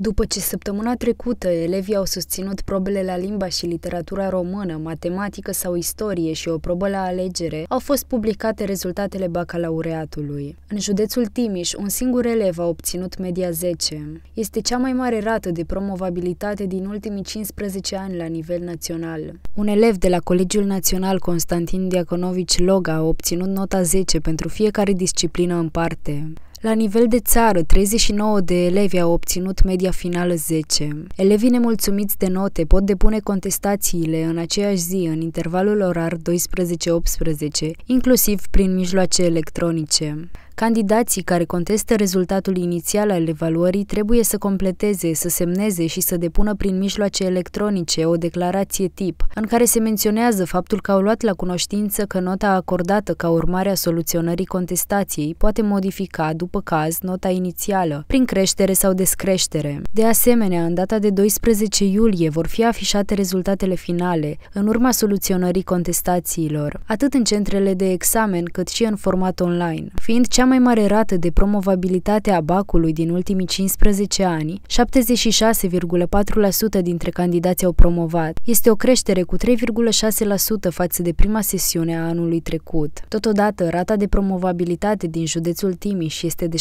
După ce săptămâna trecută elevii au susținut probele la limba și literatura română, matematică sau istorie și o probă la alegere, au fost publicate rezultatele bacalaureatului. În județul Timiș, un singur elev a obținut media 10. Este cea mai mare rată de promovabilitate din ultimii 15 ani la nivel național. Un elev de la Colegiul Național Constantin Diaconovici Loga a obținut nota 10 pentru fiecare disciplină în parte. La nivel de țară, 39 de elevi au obținut media finală 10. Elevii nemulțumiți de note pot depune contestațiile în aceeași zi, în intervalul orar 12-18, inclusiv prin mijloace electronice. Candidații care contestă rezultatul inițial al evaluării trebuie să completeze, să semneze și să depună prin mijloace electronice o declarație tip, în care se menționează faptul că au luat la cunoștință că nota acordată ca urmare a soluționării contestației poate modifica, după caz, nota inițială, prin creștere sau descreștere. De asemenea, în data de 12 iulie vor fi afișate rezultatele finale, în urma soluționării contestațiilor, atât în centrele de examen cât și în format online, fiind cea mai mare rată de promovabilitate a bacului din ultimii 15 ani, 76,4% dintre candidați au promovat. Este o creștere cu 3,6% față de prima sesiune a anului trecut. Totodată, rata de promovabilitate din județul Timiș este de 72,47%.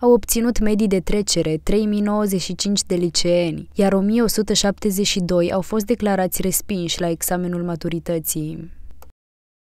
Au obținut medii de trecere 3095 de liceeni, iar 1172 au fost declarați respinși la examenul maturității.